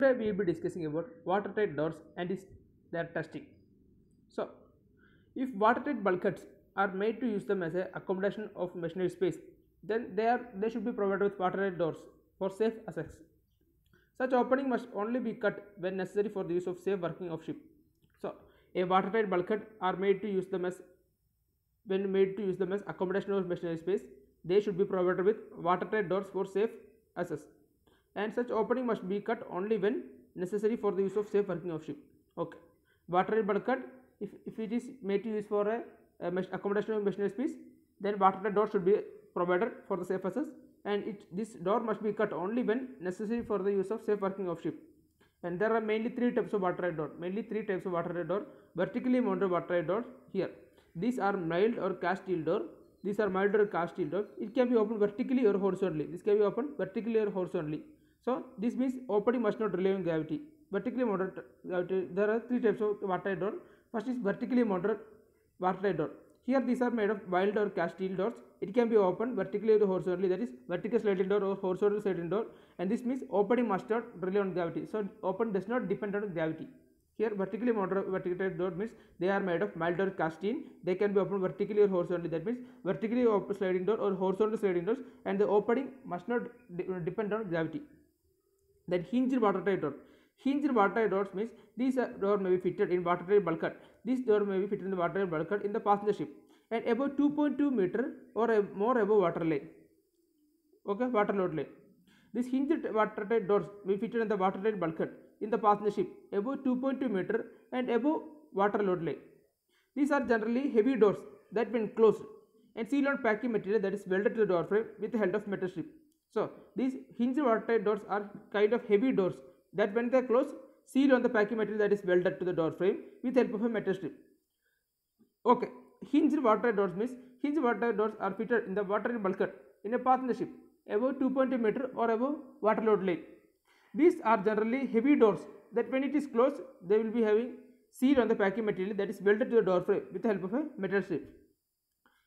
Today we will be discussing about watertight doors and their testing. So, if watertight bulkheads are made to use them as a accommodation of machinery space, then they are they should be provided with watertight doors for safe access. Such opening must only be cut when necessary for the use of safe working of ship. So, a watertight bulkhead are made to use them as when made to use them as accommodation of machinery space, they should be provided with watertight doors for safe access. And such opening must be cut only when necessary for the use of safe working of ship. Okay. Watertight bulkhead, if, if it is made to use for a, a accommodation of machinery space, then water door should be provided for the safe access and it, this door must be cut only when necessary for the use of safe working of ship. And there are mainly three types of water door mainly three types of water door vertically mounted water door here. These are mild or cast steel door. These are mild or cast steel door. It can be opened vertically or horizontally. This can be opened vertically or horizontally so this means opening must not rely on gravity. Vertically mounted gravity there are three types of watertight door first is vertically mounted watertight door here these are made of mild or cast steel doors. It can be opened vertically or horizontally that is vertical sliding door or horizontal sliding door. And this means opening must not rely on gravity. So open does not depend on gravity. Here vertically mounted vertical door means they are made of mild or cast steel. They can be opened vertically or horizontally that means vertically sliding door or horizontal sliding doors. And the opening must not de- depend on gravity then hinged watertight door hinged watertight doors means these uh, door may be fitted in watertight bulkhead. This door may be fitted in the watertight bulkhead in the passenger ship. And above 2.2 meter or more above water line okay water load line this hinged watertight doors will be fitted in the watertight bulkhead in the passenger ship. Above 2.2 meter and above water load line these are generally heavy doors that when closed. And sealed on packing material that is welded to the door frame with the help of metal strip so these hinged watertight doors are kind of heavy doors that when they close seal on the packing material that is welded to the door frame with help of a metal strip. Okay hinged watertight doors means hinged watertight doors are fitted in the watertight bulkhead in a passenger ship above 2.2 meter or above water load line. These are generally heavy doors that when it is closed they will be having seal on the packing material that is welded to the door frame with the help of a metal strip.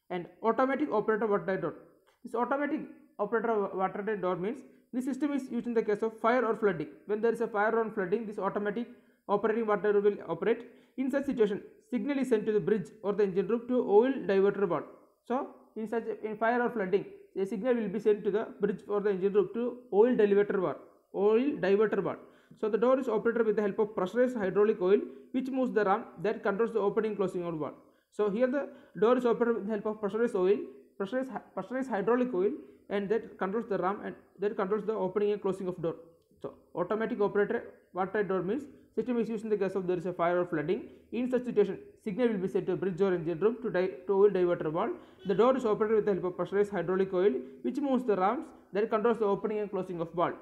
And automatic operator watertight door this automatic operator watertight door means this system is used in the case of fire or flooding. When there is a fire or flooding this automatic operating water will operate. In such situation signal is sent to the bridge or the engine room to oil diverter valve. So in such in fire or flooding a signal will be sent to the bridge or the engine room to oil diverter valve. Oil diverter valve. So the door is operated with the help of pressurized hydraulic oil which moves the ram that controls the opening closing of valve. So here the door is operated with the help of pressurized oil pressurized, pressurized hydraulic oil and that controls the ram and that controls the opening and closing of door so automatic operator watertight door means system is used in the case of there is a fire or flooding. In such situation, signal will be sent to bridge or engine room to, di- to oil diverter valve. The door is operated with the help of pressurized hydraulic oil, which moves the rams that controls the opening and closing of valve.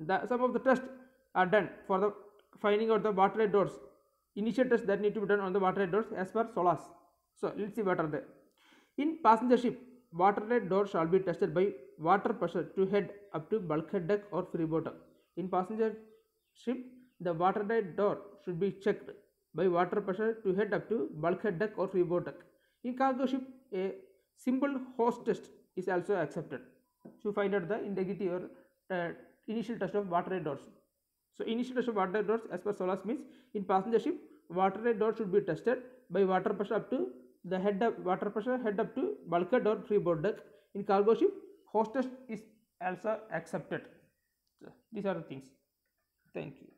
The, some of the tests are done for the finding out the watertight doors. Initial tests that need to be done on the watertight doors as per SOLAS. So let's see what are they. In passenger ship, water watertight door shall be tested by water pressure to head up to bulkhead deck or freeboard deck. In passenger ship, the water watertight door should be checked by water pressure to head up to bulkhead deck or freeboard deck. In cargo ship, a simple hose test is also accepted to find out the integrity or uh, initial test of water watertight doors. So initial test of water watertight doors as per SOLAS means in passenger ship, water watertight door should be tested by water pressure up to the head up water pressure head up to bulkhead or freeboard deck. In cargo ship, hose test is also accepted. So these are the things. Thank you.